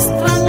nuestra